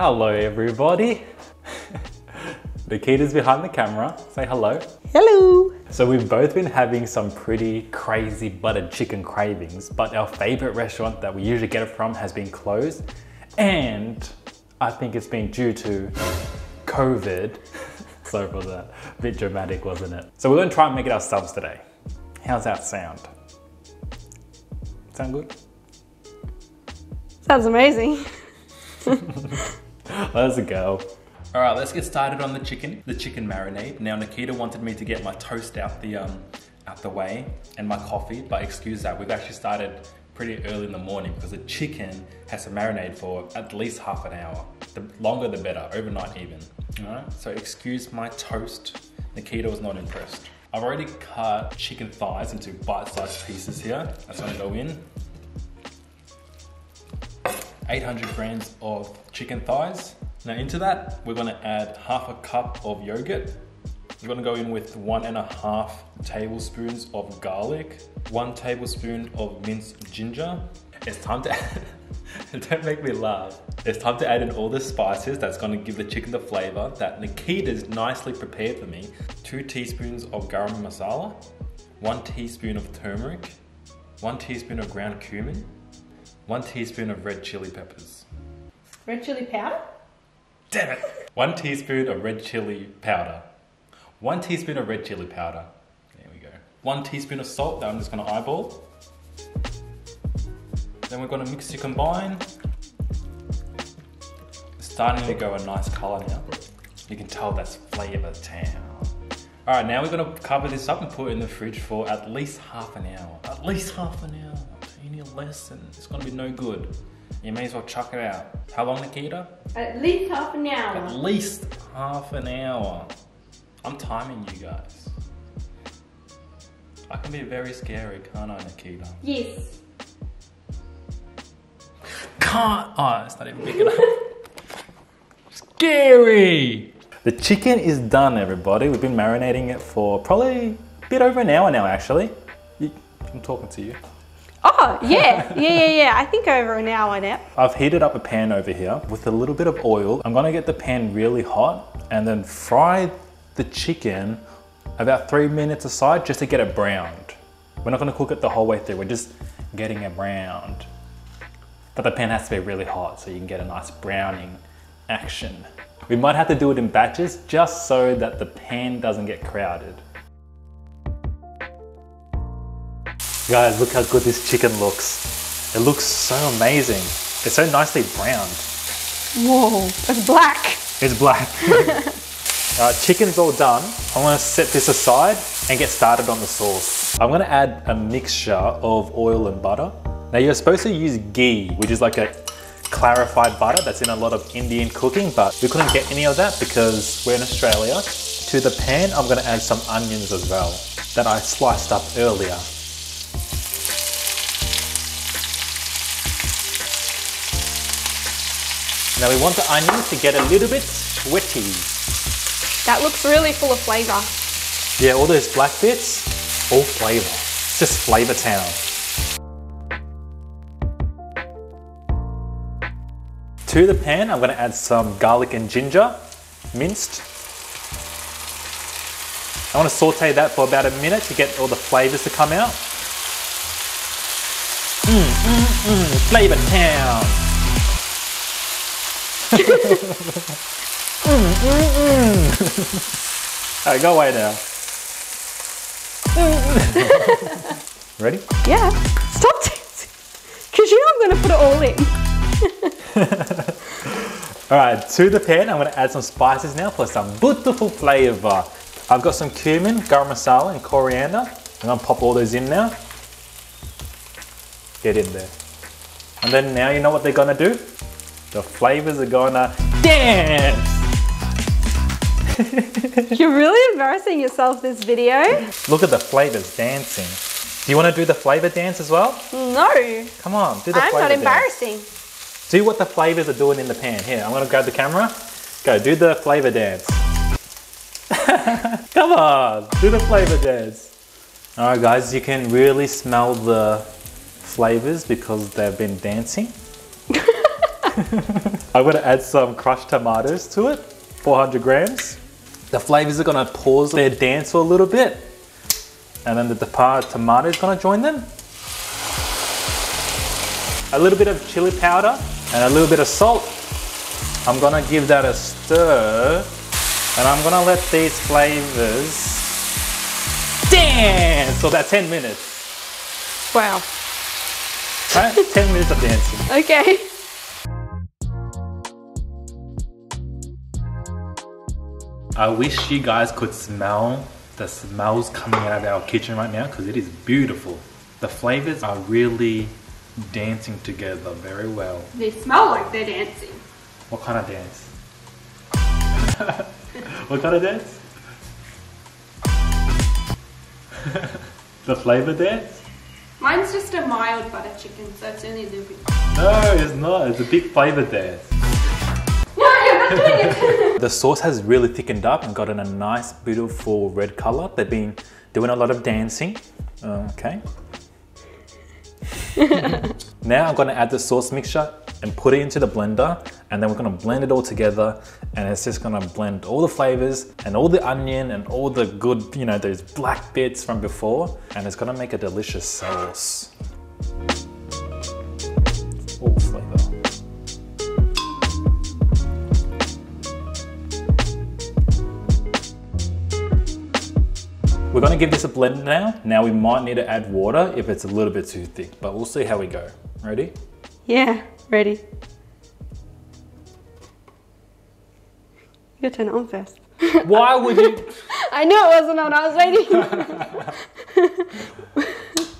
Hello everybody. Nakita's behind the camera. Say hello. Hello. So we've both been having some pretty crazy buttered chicken cravings, but our favorite restaurant that we usually get it from has been closed. And I think it's been due to COVID. Sorry for that. A bit dramatic, wasn't it? So we're gonna try and make it ourselves today. How's that sound? Sound good? Sounds amazing. Let's go. All right, let's get started on the chicken, the chicken marinade. Now, Nakita wanted me to get my toast out the um, out the way and my coffee, but excuse that, we've actually started pretty early in the morning because the chicken has to marinate for at least half an hour. The longer the better, overnight even. All right, so excuse my toast. Nakita was not impressed. I've already cut chicken thighs into bite-sized pieces here. That's gonna go in. 800 grams of chicken thighs. Now into that, we're gonna add half a cup of yogurt. We're gonna go in with one and a half tablespoons of garlic, one tablespoon of minced ginger. It's time to add, don't make me laugh. It's time to add in all the spices that's gonna give the chicken the flavor that Nakita's nicely prepared for me. Two teaspoons of garam masala, one teaspoon of turmeric, one teaspoon of ground cumin, one teaspoon of red chili peppers. Red chili powder? Damn it! One teaspoon of red chili powder. One teaspoon of red chili powder. There we go. One teaspoon of salt that I'm just gonna eyeball. Then we're gonna mix to combine. It's starting to go a nice color now. You can tell that's flavor town. All right, now we're gonna cover this up and put it in the fridge for at least half an hour. At least half an hour. Any less and it's gonna be no good. You may as well chuck it out. How long, Nakita? At least half an hour. At least half an hour. I'm timing you guys. I can be very scary, can't I, Nakita? Yes. Can't. Oh, it's not even big enough. scary. The chicken is done, everybody. We've been marinating it for probably a bit over an hour now, actually. I'm talking to you. Oh, yeah. Yeah, yeah, yeah. I think over an hour now. I've heated up a pan over here with a little bit of oil. I'm gonna get the pan really hot and then fry the chicken about three minutes aside just to get it browned. We're not gonna cook it the whole way through, we're just getting it browned. But the pan has to be really hot so you can get a nice browning action. We might have to do it in batches just so that the pan doesn't get crowded. Guys, look how good this chicken looks. It looks so amazing. It's so nicely browned. Whoa, it's black. It's black. uh, chicken's all done. I'm gonna set this aside and get started on the sauce. I'm gonna add a mixture of oil and butter. Now you're supposed to use ghee, which is like a clarified butter that's in a lot of Indian cooking, but we couldn't get any of that because we're in Australia. To the pan, I'm gonna add some onions as well that I sliced up earlier. Now we want the onions to get a little bit sweaty. That looks really full of flavour. Yeah, all those black bits, all flavor. It's just flavor town. To the pan, I'm gonna add some garlic and ginger, minced. I wanna saute that for about a minute to get all the flavors to come out. Mmm, mmm, mmm, flavor town. Mm, mm, mm. All right, go away now. Ready? Yeah. Stop dancing. Because you know I'm going to put it all in. All right, to the pan, I'm gonna add some spices now for some beautiful flavor. I've got some cumin, garam masala, and coriander. I'm gonna pop all those in now. Get in there. And then now you know what they're gonna do? The flavors are gonna dance. You're really embarrassing yourself this video. Look at the flavors dancing. Do you want to do the flavor dance as well? No, Come on, do the I'm flavor not dance. embarrassing. Do what the flavors are doing in the pan. Here, I'm gonna grab the camera. Go, do the flavor dance. Come on, do the flavor dance. All right, guys, you can really smell the flavors because they've been dancing. I'm gonna add some crushed tomatoes to it, 400 grams. The flavors are gonna pause their dance for a little bit, and then the tomato is gonna join them. A little bit of chili powder and a little bit of salt. I'm gonna give that a stir, and I'm gonna let these flavors dance for about 10 minutes. Wow. Right? 10 minutes of dancing. Okay. I wish you guys could smell the smells coming out of our kitchen right now because it is beautiful. The flavors are really dancing together very well. They smell like they're dancing. What kind of dance? what kind of dance? the flavor dance? Mine's just a mild butter chicken, so it's only a little bit. No, it's not. It's a big flavor dance. The sauce has really thickened up and gotten a nice, beautiful red color. They've been doing a lot of dancing. Okay. now I'm gonna add the sauce mixture and put it into the blender and then we're gonna blend it all together and it's just gonna blend all the flavors and all the onion and all the good, you know, those black bits from before and it's gonna make a delicious sauce. We're gonna give this a blend now. Now we might need to add water if it's a little bit too thick, but we'll see how we go. Ready? Yeah, ready. You gotta turn it on first. Why would you? I knew it wasn't on, I was waiting.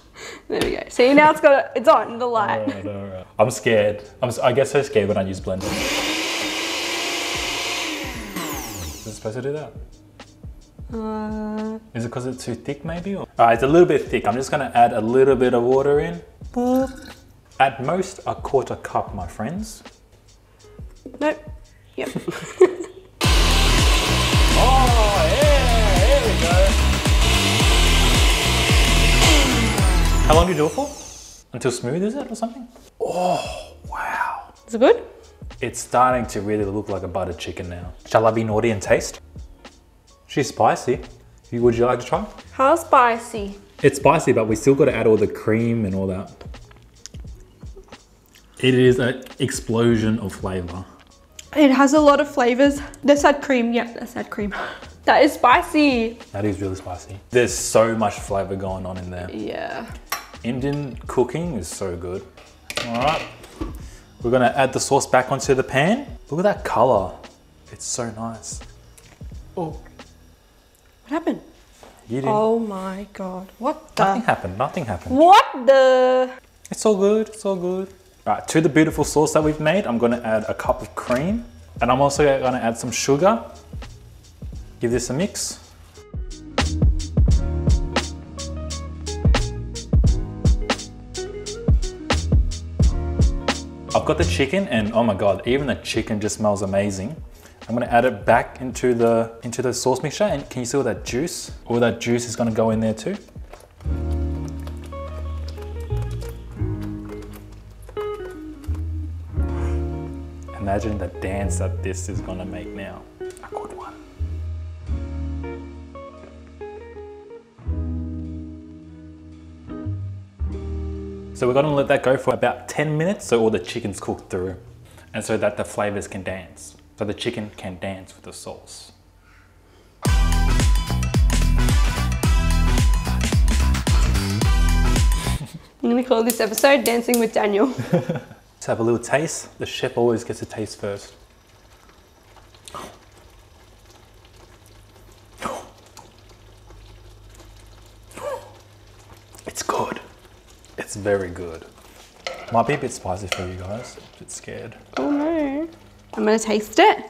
there we go. See, now it's got, it's on, the light. Alright, alright. I'm scared. I'm, I get so scared when I use blender. Is it supposed to do that? Uh, Is it because it's too thick maybe? Or? Alright, it's a little bit thick. I'm just gonna add a little bit of water in. At most a quarter cup, my friends. nope. Yep. Oh, yeah, here we go. How long do you do it for? Until smooth, is it, or something? Oh, wow. Is it good? It's starting to really look like a butter chicken now. Shall I be naughty and taste? She's spicy. Would you like to try? How spicy? It's spicy, but we still got to add all the cream and all that. It is an explosion of flavor. It has a lot of flavors. That's had cream. Yep, that's had cream. That is spicy. That is really spicy. There's so much flavor going on in there. Yeah. Indian cooking is so good. All right, we're gonna add the sauce back onto the pan. Look at that color. It's so nice. Oh, What happened? you didn't. Oh my god. What Nothing happened. Nothing happened. What the? It's all good. It's all good. Right, to the beautiful sauce that we've made, I'm gonna add a cup of cream, and I'm also gonna add some sugar. Give this a mix. I've got the chicken, and oh my god, even the chicken just smells amazing. I'm gonna add it back into the into the sauce mixture, and can you see all that juice? All that juice is gonna go in there too. Imagine the dance that this is gonna make now. A good one. So we're gonna let that go for about 10 minutes so all the chicken's cooked through and so that the flavors can dance. So the chicken can dance with the sauce. I'm gonna call this episode Dancing with Daniel. Let's have a little taste. The chef always gets a taste first. It's good. It's very good. Might be a bit spicy for you guys. A bit scared. oh no. I'm gonna taste it.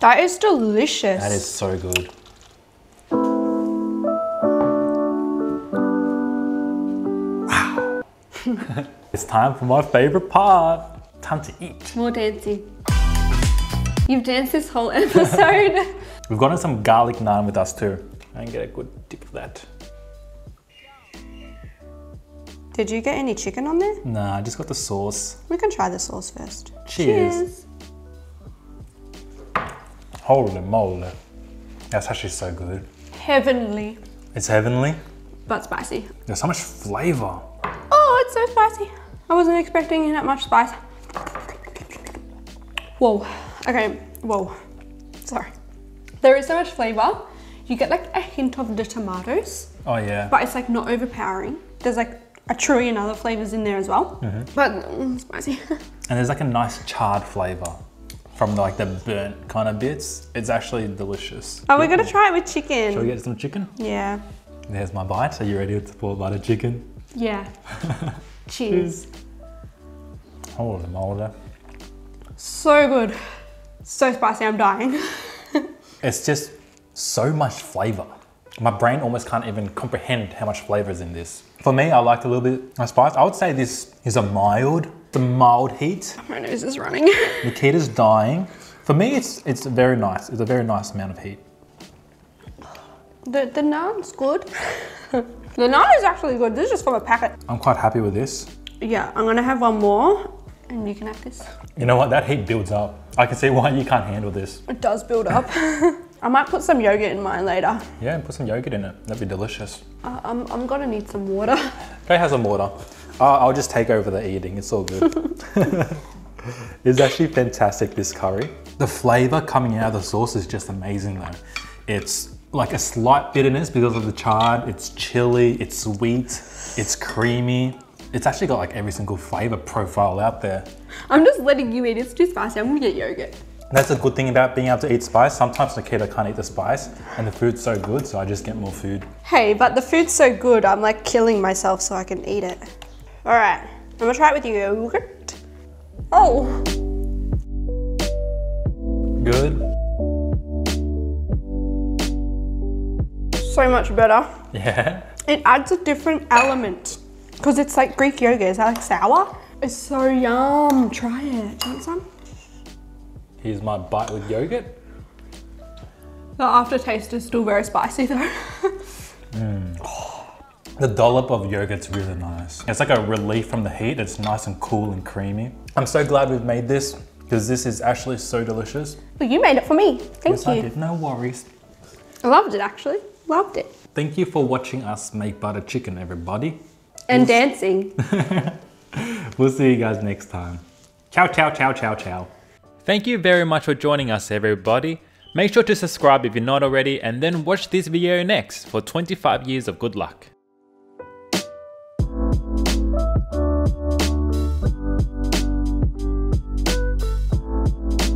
That is delicious. That is so good. Wow. it's time for my favorite part. Time to eat. More dancing. You've danced this whole episode. We've gotten some garlic naan with us too. I can get a good dip of that. Did you get any chicken on there? Nah, I just got the sauce. We can try the sauce first. Cheers. Holy moly. That's actually so good. Heavenly, It's heavenly. but spicy. There's so much flavor. Oh, it's so spicy. I wasn't expecting that much spice. Whoa. Okay, whoa. Sorry. There is so much flavor. You get like a hint of the tomatoes, Oh yeah. but it's like not overpowering. There's like a trillion other flavors in there as well, but mm, spicy. And there's like a nice charred flavor from like the burnt kind of bits. It's actually delicious. oh, we're gonna try it with chicken. Shall we get some chicken? Yeah. There's my bite. Are you ready for a bite of chicken? Yeah. Cheers. Holy moly. So good. So spicy, I'm dying. It's just so much flavor. My brain almost can't even comprehend how much flavor is in this. For me, I like a little bit of spice. I would say this is a mild, the mild heat. My nose is running. Nakita's dying. For me, it's it's very nice. It's a very nice amount of heat. The, the naan's good. the naan is actually good. This is just from a packet. I'm quite happy with this. Yeah, I'm gonna have one more and you can have this. You know what? That heat builds up. I can see why you can't handle this. It does build up. I might put some yogurt in mine later. Yeah, and put some yogurt in it. That'd be delicious. Uh, I'm, I'm gonna need some water. Go have some water. I'll, I'll just take over the eating. It's all good. it's actually fantastic, this curry. The flavor coming out of the sauce is just amazing though. It's like a slight bitterness because of the chard. It's chili, it's sweet, it's creamy. It's actually got like every single flavor profile out there. I'm just letting you eat. It's too spicy. I'm gonna get yogurt. That's a good thing about being able to eat spice. Sometimes Nakita can't eat the spice and the food's so good, so I just get more food. Hey, but the food's so good. I'm like killing myself so I can eat it. All right, I'm gonna try it with yogurt. Oh, Good? so much better. Yeah. It adds a different element because it's like Greek yogurt. Is that like sour? It's so yum. Try it. Do you want some? Here's my bite with yogurt. The aftertaste is still very spicy though. Mm. The dollop of yogurt's really nice. It's like a relief from the heat. It's nice and cool and creamy. I'm so glad we've made this because this is actually so delicious. well, you made it for me. Thank you. yes, I did. No worries. I loved it actually. Loved it. Thank you for watching us make butter chicken, everybody. And dancing. We'll see you guys next time. Ciao, ciao, ciao, ciao, ciao. Thank you very much for joining us, everybody. Make sure to subscribe if you're not already, and then watch this video next for 25 years of good luck.